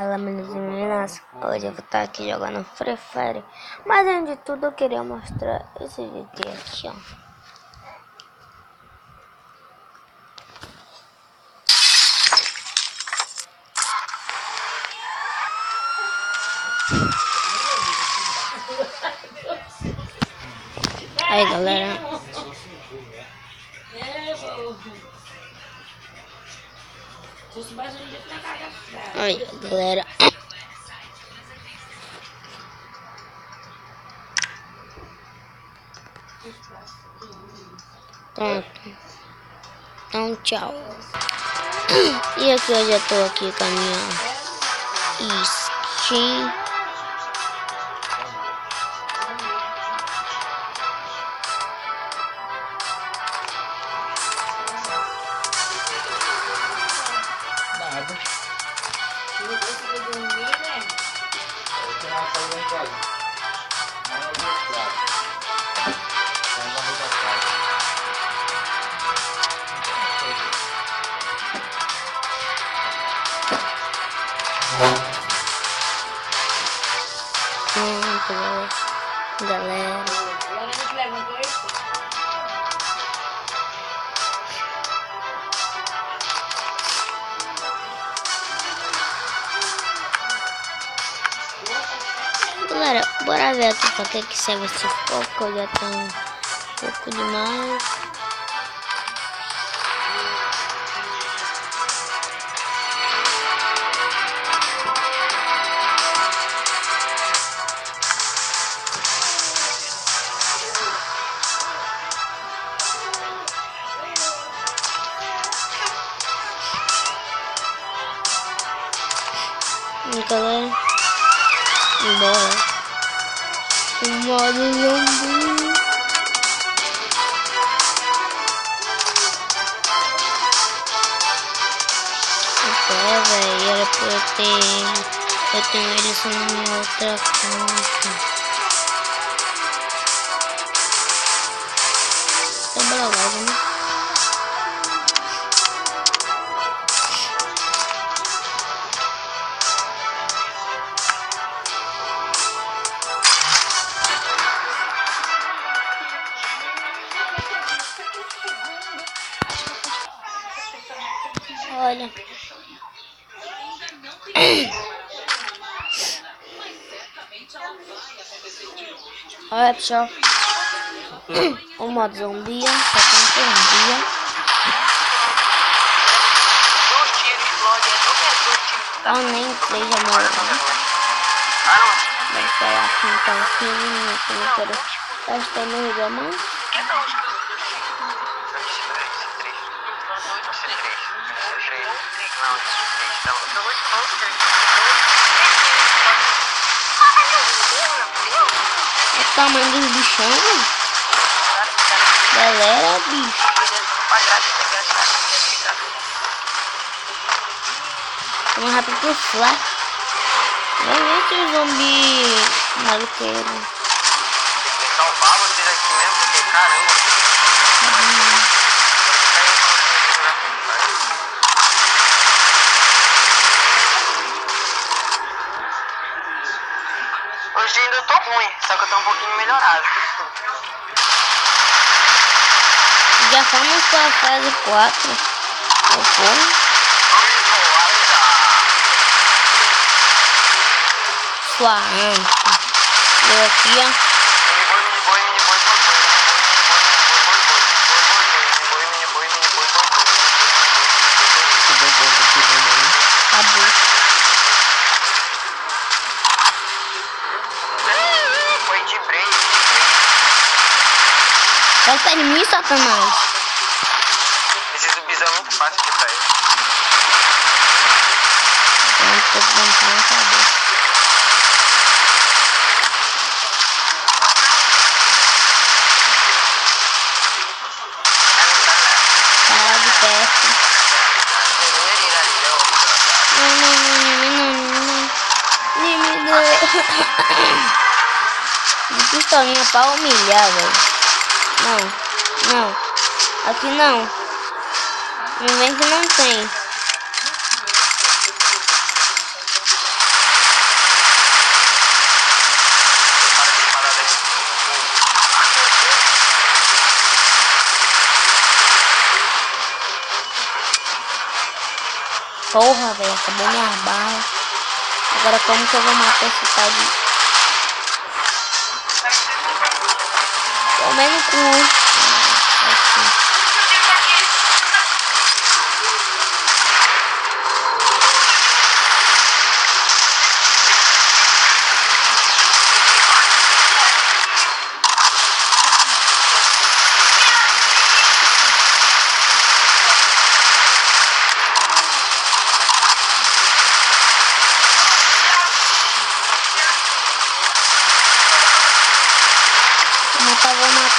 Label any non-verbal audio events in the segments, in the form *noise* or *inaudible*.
Fala meninos e meninas, hoje eu vou estar aqui jogando Free Fire. Mas antes de tudo eu queria mostrar esse GT aqui ó. Aí galera Aí, galera. Pronto. Então, tchau. E aqui eu já tô aqui com a minha skin. Pronto, galera. Galera, bora ver aqui pra que serve esse foco. Já tá um pouco demais. E galera, embora. O modo zumbi. É, velho, era pra eu ter. Eu tenho ele só na minha outra conta. Pessoal. *clears throat* O modo só tem zumbi. Então nem três já. Vai esperar aqui então 15 minutos. Eu quero. Já estou no reclamando. O tamanho dos bichão. Galera, bicho. Vamos rápido pro Fla. Vem ver esse zumbi maluqueiro. Só que eu tô um pouquinho melhorado. Já fomos pra fase 4. Eu fui. Sua anta. Eu aqui, ó. Mim, Satanás. Esse zumbizão é muito fácil de cair. Eu tô tentando na cabeça. Parar de perto. Não, não, não, não, não, não. *coughs* Nem me dê. De pistolinha pra humilhar, velho. Não, não. Aqui não. Não vem não tem. Porra, velho, acabou minha barra. Agora como que eu vou matar esse cara de... Pelo menos com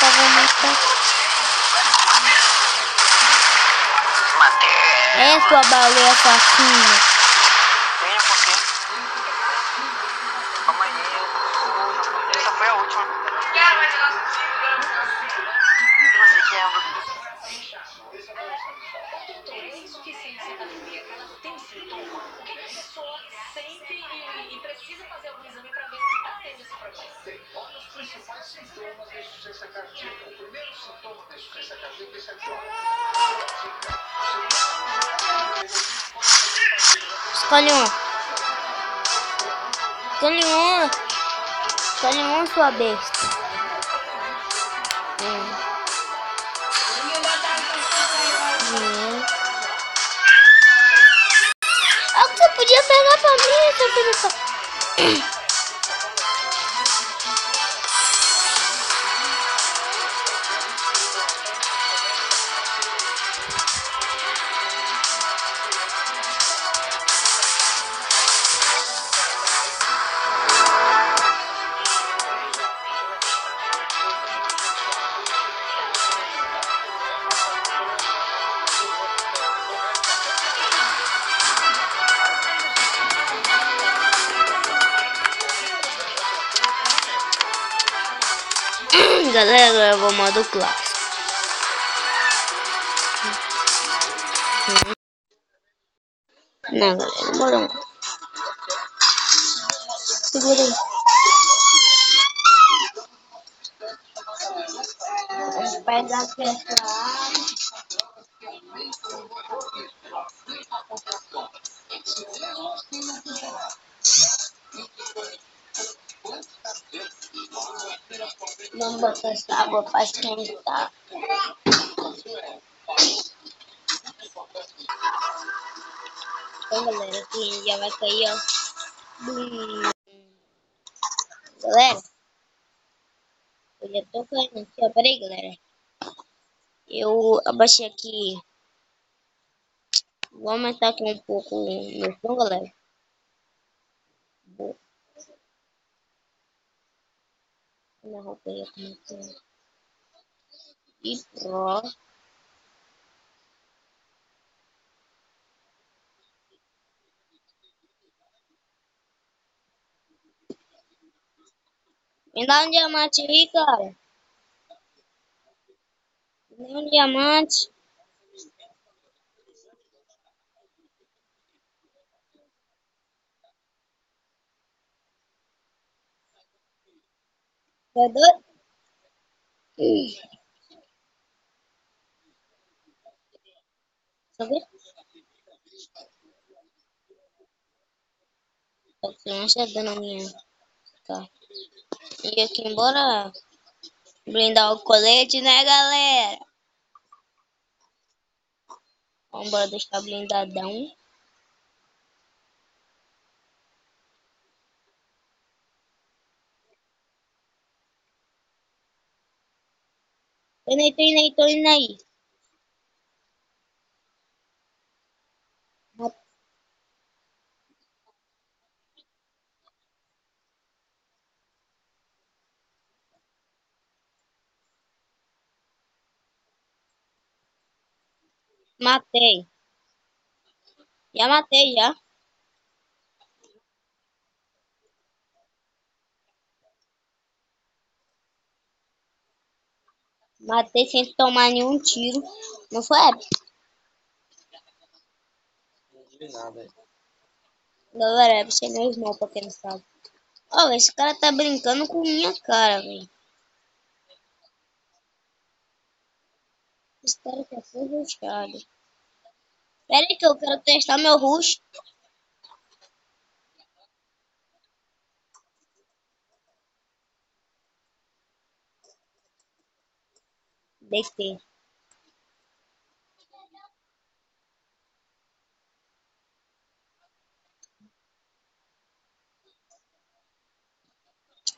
matar. Matei. É sua baleia assassina. Escolhe um. Escolhe um. Escolhe um, sua besta. Hum. Dinheiro. Que você podia pegar pra mim, seu filho. Da- Galera, eu vou modo clássico. Não, galera, demorou muito. Segura aí. Vamos pegar aqui essa Vamos botar essa água pra esquentar. Então, galera, aqui já vai cair, ó. Galera, eu já tô caindo aqui, ó. Pera aí, galera. Eu abaixei aqui. Vou aumentar aqui um pouco o meu som, galera. Boa. Roupa aí, como que? E pro. Me dá um diamante aí, cara. Me dá um diamante. Ver? Tô com um machadão na minha. Tá. E aqui embora blindar o colete, né, galera? Vamos deixar blindadão. Tô indo aí, tô indo aí, tô indo aí. Matei. Já matei, já. Matei sem tomar nenhum tiro. Não foi, Hebe? Galera, Hebe chegou o Snow, pra quem não sabe. Ó, esse cara tá brincando com minha cara, velho. Esse cara tá ferrujado. Pera aí que eu quero testar meu rush. DT.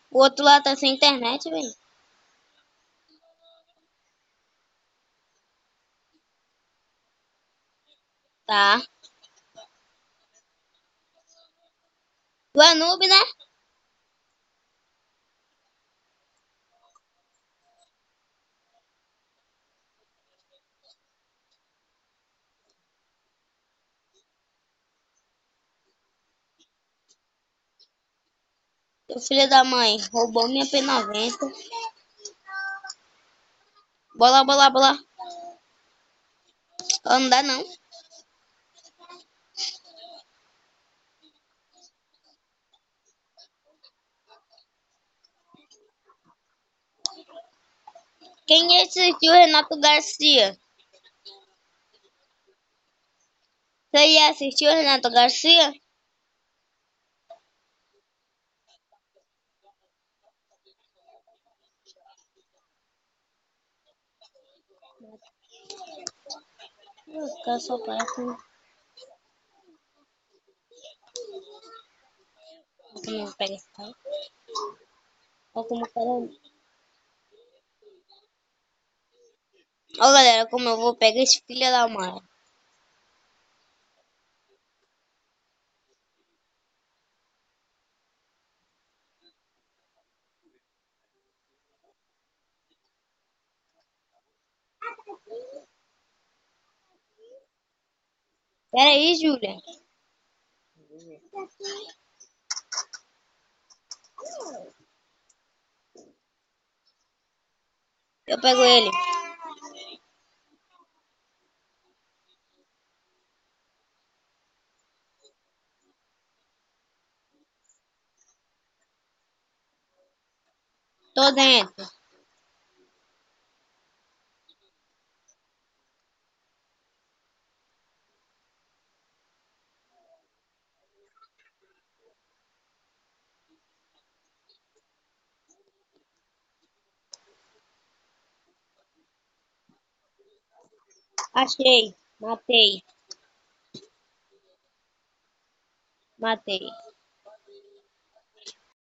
O outro lá tá sem internet, velho. Tá. Tu é noob, né? Seu filho da mãe roubou minha P90. Bola, bola, bola. Não dá não. Quem assistiu Renato Garcia? Você já assistiu Renato Garcia? Só parecem. Olha como eu pego esse cara. Olha como cara. Ó galera, como eu vou pegar esse filho da mãe. Pera aí, Júlia. Eu pego ele. Tô dentro. Achei. Matei. Matei.